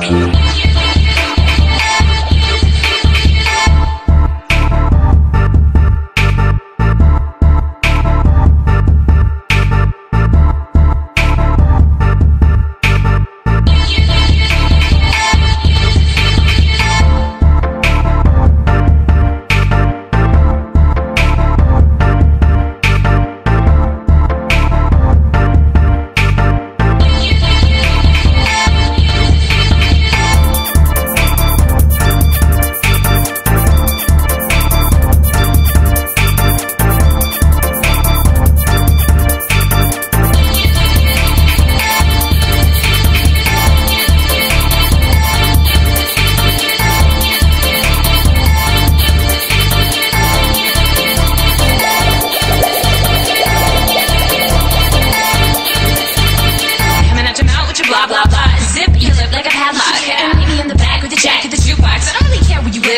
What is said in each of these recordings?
Keep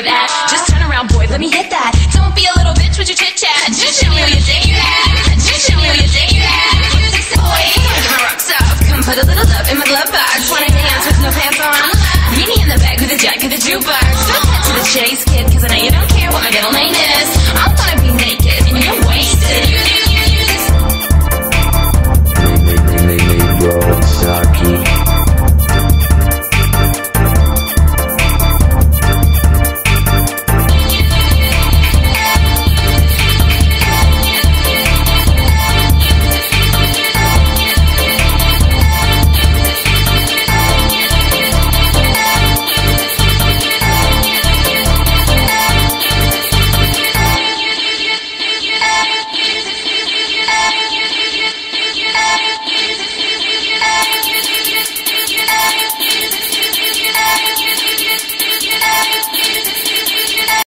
live at. Just turn around, boy, let me hit that. Don't be a little bitch with your chit chat. Just show me where your dick you at. Just show me where your dick you at. Give me this boy, take my rocks off. Come put a little love in my glove box. Wanna dance with no pants on? Beanie in the back with a jacket of the jukebox. Don't cut to the chase, kid.